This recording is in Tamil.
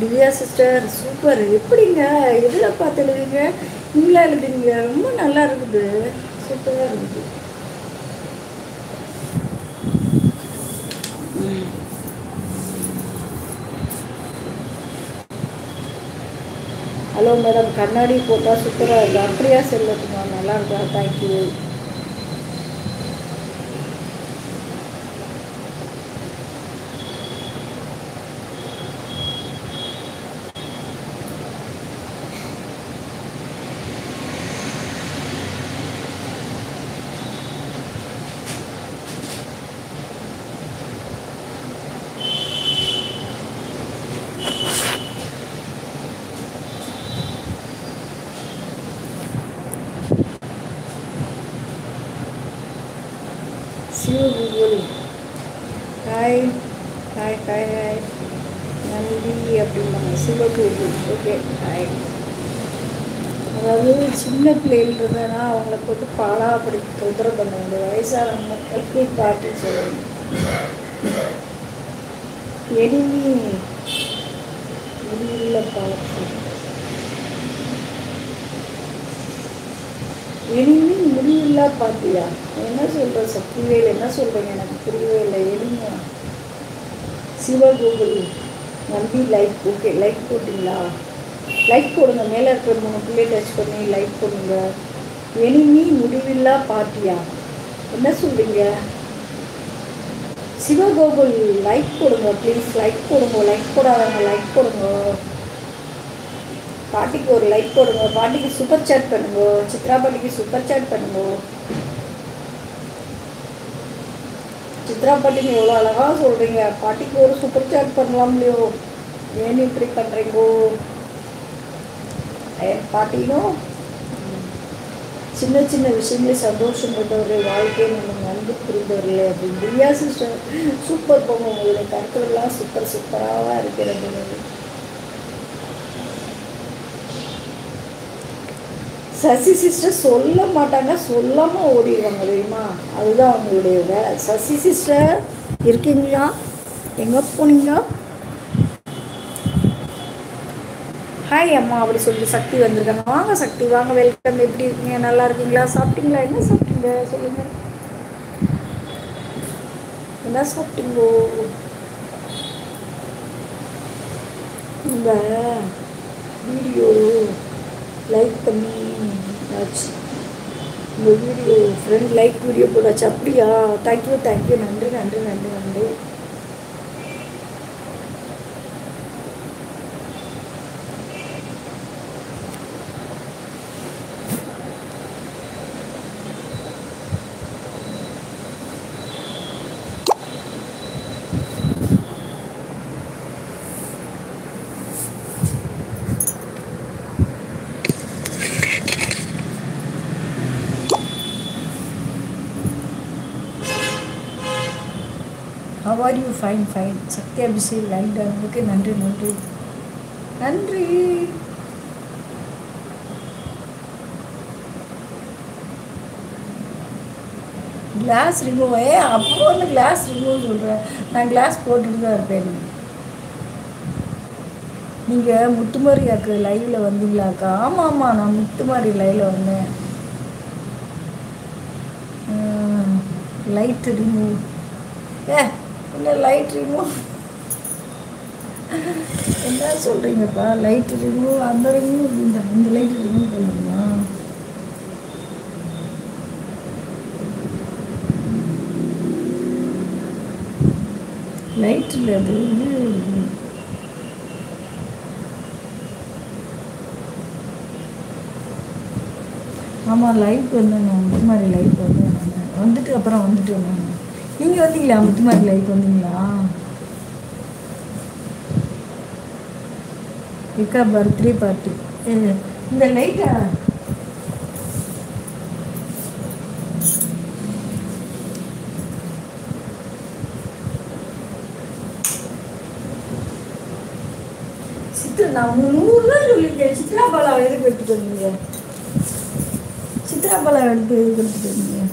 திவ்யா சிஸ்டர் சூப்பர் எப்படிங்க? எதில் பார்த்து எழுதுங்க நீங்களா எழுதுங்க ரொம்ப நல்லா இருக்குது. சூப்பராக இருக்குது. ஹலோ மேடம் கண்ணாடி போட்டால் சூப்பராக இருக்குது அப்படியா செல்லட்டுமா நல்லா இருக்கா? Thank you Sivagokul hi hi hi hi நன்றி அப்படிம்பாங்க. சிவகூகுள் ஓகே ஹாய் அதாவது சின்ன பிள்ளைகள் இருந்ததுன்னா அவங்கள போட்டு பாலா அப்படி தொந்தரவு பண்ண வேண்டிய வயசான மக்களுக்கு பாட்டு சொல்லணும். எனிமி முடிவுள்ள பாட்டு எனி முடிவில்லா பாட்டியா என்ன சொல்ற சக்திவேல்? என்ன சொல்கிறீங்க எனக்கு புரியவே இல்லை. எழுங்க. சிவகோகுல் நம்பி லைக் ஓகே லைக் போட்டிங்களா? லைக் போடுங்க. மேலே இருக்கிற மூணு பிள்ளை டச் பண்ணி லைக் பண்ணுங்க எனிமி முடிவில்லா பாட்டியா என்ன சொல்கிறீங்க சிவகோகுல் லைக் போடுங்க ப்ளீஸ் லைக் போடுங்க. லைக் போடாதவங்க லைக் போடுங்க. பாட்டிக்கு ஒரு லைக் போடுங்க. பாட்டிக்கு சூப்பர் சாட் பண்ணுங்க. சித்ரா பாட்டிக்கு சூப்பர் சாட் பண்ணுங்க. சித்ரா பாட்டிங்க எவ்வளோ அழகாக சொல்கிறீங்க பாட்டிக்கு ஒரு சூப்பர் சாட் பண்ணலாம் இல்லையோ? ஏன் இப்படி பண்ணுறீங்கோ பாட்டினும் சின்ன சின்ன விஷயங்களே சந்தோஷப்பட்டவர்கள் வாழ்க்கையை நம்ம நன்கு புரிந்தவர்கள் அப்படின்னு திவ்யா சிஸ்டர் சூப்பர் போங்க உங்களுடைய கருத்துலாம் சூப்பர் சூப்பராக இருக்கிறது. சசி சிஸ்டர் சொல்ல மாட்டாங்க சொல்லாமல் ஓடிடுவாங்க தெரியுமா? அதுதான் அவங்களுடைய வேலை. சசி சிஸ்டர் இருக்கீங்களா? எங்கே போனீங்க? ஹாய் அம்மா அப்படி சொல்லி சக்தி வந்திருக்காங்க. வாங்க சக்தி வாங்க வெல்கம் எப்படி இருக்கீங்க? நல்லா இருக்கீங்களா? சாப்பிட்டீங்களா? என்ன சாப்பிட்டீங்க? சொல்லுங்க. என்ன சாப்பிட்டீங்கோ? இந்த வீடியோ. லைக் பண்ணி ஆச்சு. இந்த வீடியோ ஃப்ரெண்ட் லைக் வீடியோ போடாச்சு அப்படியா? தேங்க்யூ தேங்க்யூ நன்றி நன்றி நன்றி நன்றி. Are you fine fine fine. Sathya line நன்றி நன்றி நன்றி கிளாஸ் ரிமூவ் ஏ அப்போ வந்து கிளாஸ் ரிமூவ் சொல்கிறேன் நான் கிளாஸ் போட்டுட்டு தான் இருப்பேன். நீங்கள் முத்துமாரியாக்கு லைவில் வந்தீங்களாக்கா? ஆமாம் ஆமாம் நான் முத்துமாரி லைவில் வந்தேன். லைட் ரிமூவ் ஏ என்ன லைட் ரிமூவ் என்ன சொல்கிறீங்கப்பா லைட் ரிமூவ் அந்த ரிமூவ் இந்த இந்த லைட் ரிமூவ் பண்ணணுமா லைட் இல்லை அது வந்து ஆமாம் லைட் வந்து நான். மாதிரி லைட் வந்தேன் வந்துட்டு அப்புறம் வந்துட்டு நான். நீங்கள் வந்தீங்களா முத்துமாரி லைட் வந்தீங்களா? இருக்கா பர்த்டே பார்ட்டி இந்த லைட்டா சித்ரா நான் நூறுரூவா சொல்லியிருக்கேன். சித்ரா பழம் எதுக்கு எடுத்துட்டு வந்தீங்க? சித்ரா பழம் எடுத்து எதுக்கு எடுத்துட்டு வந்தீங்க?